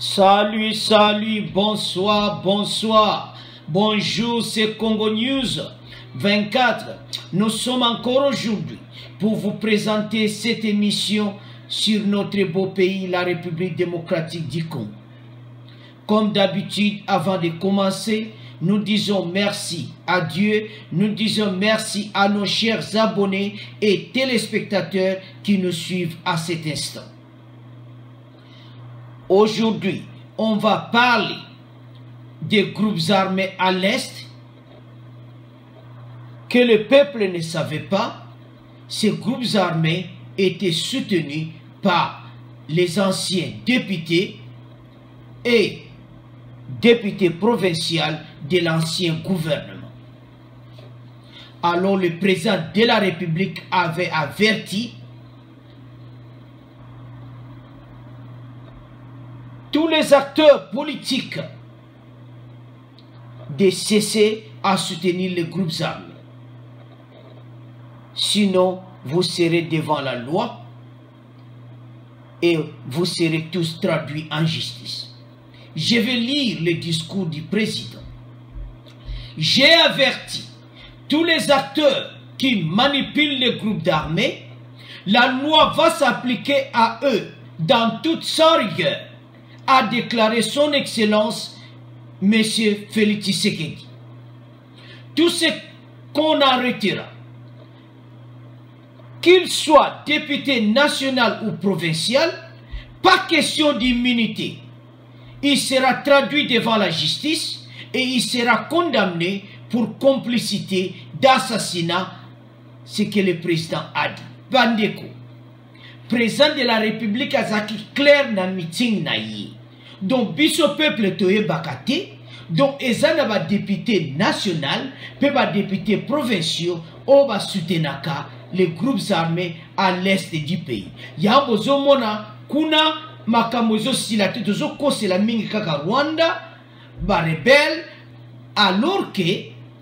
Salut, salut, bonsoir, bonsoir. Bonjour, c'est Congo News 24. Nous sommes encore aujourd'hui pour vous présenter cette émission sur notre beau pays, la République démocratique du Congo. Comme d'habitude, avant de commencer, nous disons merci à Dieu, nous disons merci à nos chers abonnés et téléspectateurs qui nous suivent à cet instant. Aujourd'hui, on va parler des groupes armés à l'Est que le peuple ne savait pas. Ces groupes armés étaient soutenus par les anciens députés et députés provinciaux de l'ancien gouvernement. Alors le président de la République avait averti tous les acteurs politiques de cesser à soutenir les groupes armés. Sinon, vous serez devant la loi et vous serez tous traduits en justice. Je vais lire le discours du président. J'ai averti tous les acteurs qui manipulent les groupes d'armées, la loi va s'appliquer à eux dans toute sa rigueur, a déclaré son Excellence M. Félix Tshisekedi. Tout ce qu'on arrêtera, qu'il soit député national ou provincial, pas question d'immunité. Il sera traduit devant la justice et il sera condamné pour complicité d'assassinat, ce que le président a dit. Bandeko, président de la République azaki clair na meeting. Donc, biso peuple toye bakate, donc ezana ba député national, pe ba député provinciaux, o ba soutenaka les groupes armés à l'est du pays. Yango zomona kuna makambo ezosila te tozokosela mingi kaka Rwanda, ba rebelle, alors que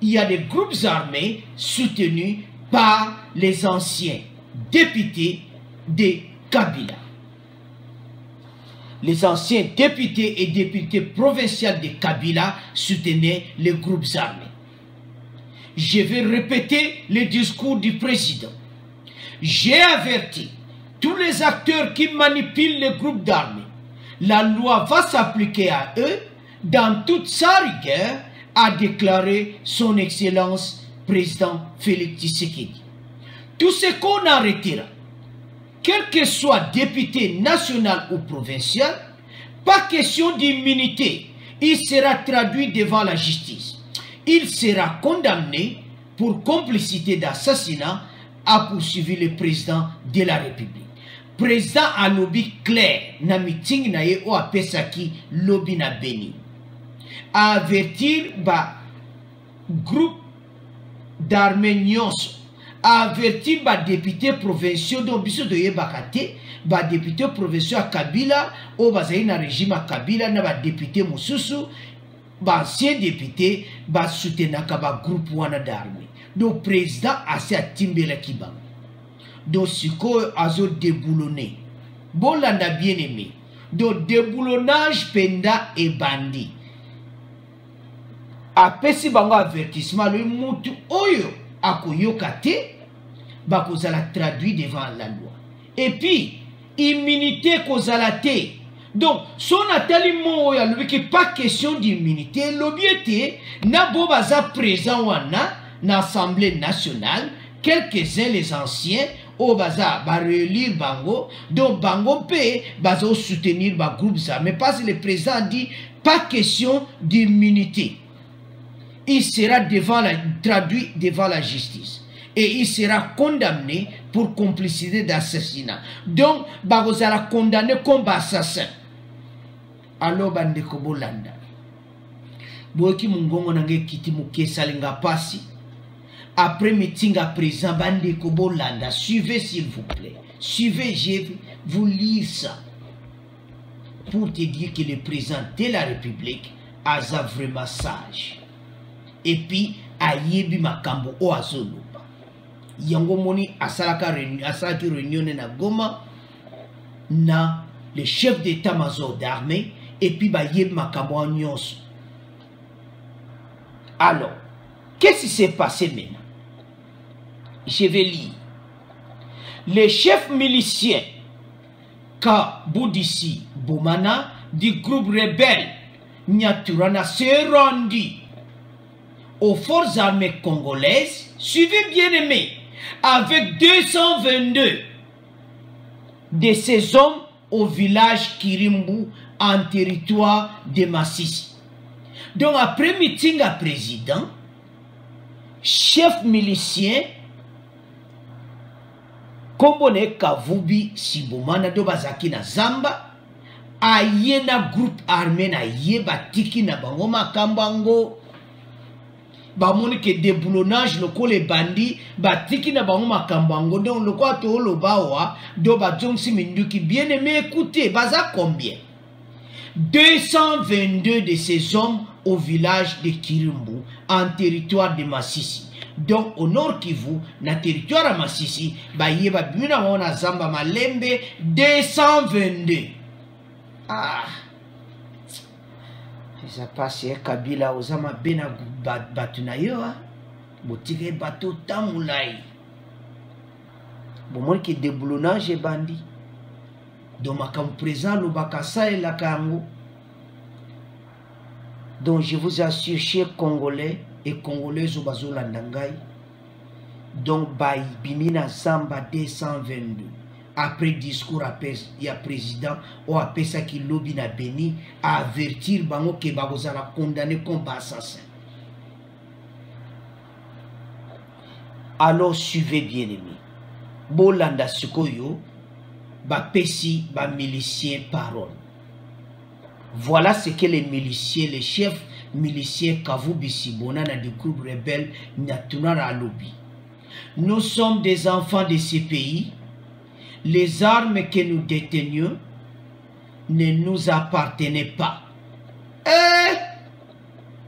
il y a des groupes armés soutenus par les anciens députés de Kabila. Les anciens députés et députés provinciaux de Kabila soutenaient les groupes armés. Je vais répéter le discours du président. J'ai averti tous les acteurs qui manipulent les groupes d'armées. La loi va s'appliquer à eux dans toute sa rigueur, a déclaré son Excellence président Félix Tshisekedi. Tout ce qu'on arrêtera, quel que soit député national ou provincial, pas question d'immunité, il sera traduit devant la justice. Il sera condamné pour complicité d'assassinat a poursuivi le président de la République. Président a lobby clair na meeting na ye o apesaki lobby na. A avertir ba groupe d'armée nyonso a avertir ba député provinciaux dont biso toyebaka te ba député provinciaux ya kabila oyo bazali na régime ya kabila na badéputé mosusu baancien député basoutenaka bagroupe wana d'armée. Donc président asi atimbelaki bango donc sikoyo azodeboulone bolanda bien aimé. Donc déboulonnage mpenza ebandi. Apesi bango avertissement aloyi mutu oyo akoyoka te bakozala traduit devant la loi. Et puis immunité kozala te. Donc so natali mo oyo pas question d'immunité elobi ete na bo baza présent wana na assemblée nationale quelques-uns les anciens oyo baza baréélire bango. Donc bango mpe bazosoutenir bagroupes armés parce le président dit pas question d'immunité il sera devant traduit devant la justice. Et il sera condamné pour complicité d'assassinat. Donc bakozala condamné comme assassin. Alors bandeko bolanda boyoki mongongo na ngai ekiti moke esalinga mpasi après meeting à présent bandeko bolanda suivez s'il vous plaît. Suivez je vais vous lire ça. Pour te dire que le président de la république aza vraiment sage et puis ayebi makambo oyo azoloba. Yango moni asalaka asalaki réunion na goma na le chef d'état-major d'armée puis bayeb makambo wana nyonso. Alors qu'est-ce qui s'est passé maintenant? Je vais lire. Le chef milicien Kaboudissi Boumana du groupe rebelle Nyaturana s'est rendu aux forces armées congolaises, suivez bien aimé, avec 222 de ces hommes au village Kirimbu en territoire de Massissi. Donc après meeting à président, chef milicien ye kavubi sibomana do bazalaki na zamba aye na groupe armé na ye batiki na bango bamoni ke déboulonnage lokola ebandi batiki na bango makambo yango. Donc lokola tooloba awa do bazongisi minduki. Bien aimé écoute baza combien? 222 de ces hommes au village de Kirimbu en territoire de Massissi donc au nord kivu na territoire ya masisi bayeba bimi na bango zamba malembe 222 ah eza mpasi ya kabila oza mabe na bato na yo botika ye bato ta molai bomoni ke déboulonnage ebandi. Donc makambo président alobaka asalelaka yango. Donc je vous assure chers congolais et congolais oyo bazolanda ngai. Donc babimi na zamba 222 après discours ya président oyo apesaki lobi na beni aavertir bango ke bakozala condamné comme baassassin alors suivez bien aimé bolanda sikoyo bapesi bamilicien parole voilà ce que les miliciens les chefs miliciens Kavubi Sibonana du groupe rebelle Nyatunara Alobi. Nous sommes des enfants de ces pays. Les armes que nous détenions ne nous appartenaient pas. Eh,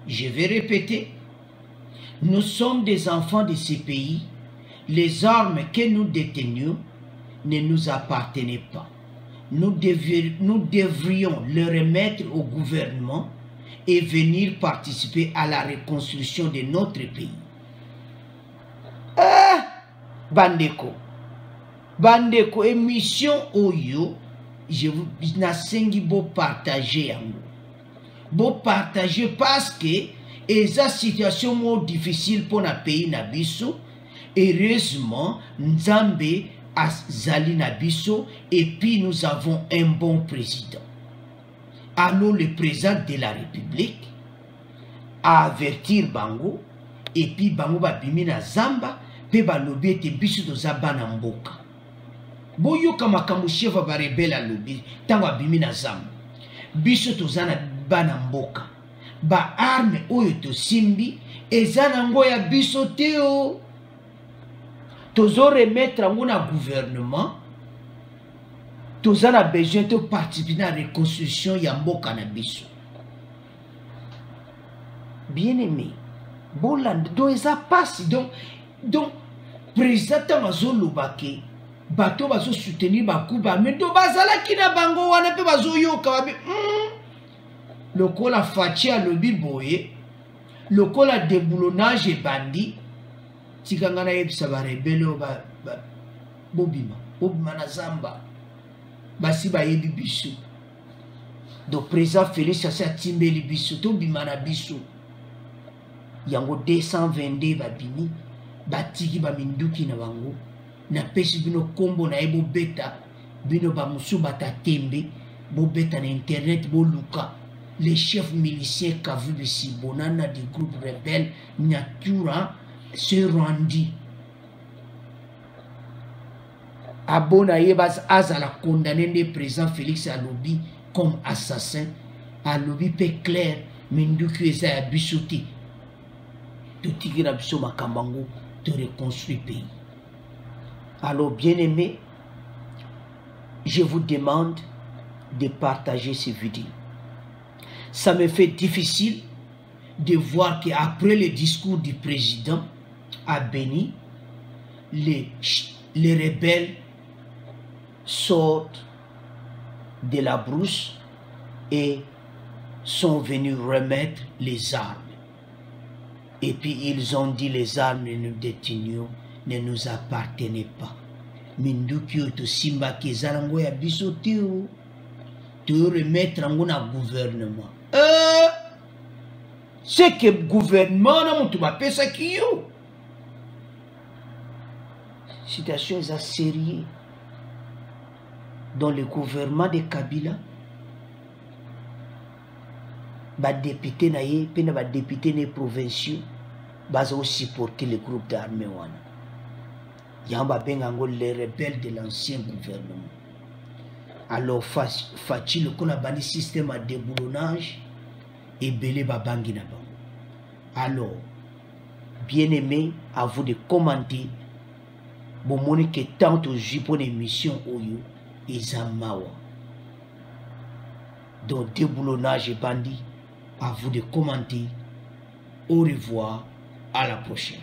je vais répéter. Nous sommes des enfants de ces pays. Les armes que nous détenions ne nous appartenaient pas. Nous, devions, nous devrions les remettre au gouvernement et venir participer à la reconstruction de notre pays. Ah, bandeko bandeko émission oyo nasengi bopartage yango. Bopartage parce que eza situation moko difficile mpona pays na biso. Heureusement nzambe azali na biso et puis nous avons un bon président. Alors le président de la république avertir bango epuis bango babimi na zamba mpe balobi ete biso toza bana mboka boyoka makambo chef ya barebele alobi ntango abimi na zamba. Biso toza na bana mboka. Baarme oyo tosimbi eza nango ya biso te o. Tozoremetre yango na gouvernement. Toza na besoin toparticipe na reconstruction ya mboka na biso. Bien aimé bolanda donc eza mpasi donc donc président ntango azoloba ke bato bazosoutenir bakuba. Me to bazalaki na bango wana mpe bazoyoka babe mm. lokola faci alobi boye lokola déboulonnage ebandi tikanga nayebisa barebele oyo bobima bobima na zamba. Basi bayebi biso. Donc président félix asi atimbeli biso tobima na biso. Yango 222 babimi batiki baminduki na bango napesi bino nkombo na ye bobeta. Bino bamosusu batatembe bobeta na internet boluka. Le chef milicien kavubi sibonana du groupe rebelle nyatura se rendi abona ye azala condamné nde président félix alobi comme assassin. Alobi mpe claire minduki eza ya biso te. Totiki na biso makambo yango toreconstruit pays alors bien aimé je vous demande de partager ces vidéos ça me fait difficile de voir qu'après le discours du président à Béni, les, les rebelles sortent de la brousse et sont venus remettre les armes. Et puis ils ont dit les armes nous détenions ne nous appartenaient pas. Minduki oyo tosimbaki eza nango ya biso te o. Toremettre yango na gouvernement. Euh, c'est que gouvernement na moto bapesaki yo? Situation eza sérieux dans le gouvernement de kabila badepute na ye mpe na badepute na ye le groupe d'armée yango babenga yango les rebelles de l'ancien gouvernement. Alors faci lokola bandi système ya déboulonnage ebele babangi na bango. Alors bien aimé à vous de commenter. Bomoni ke tant tozwi mpo na émission oyo eza mawa donc déboulonnage ebandi à vous de commenter. Au revoir à la prochaine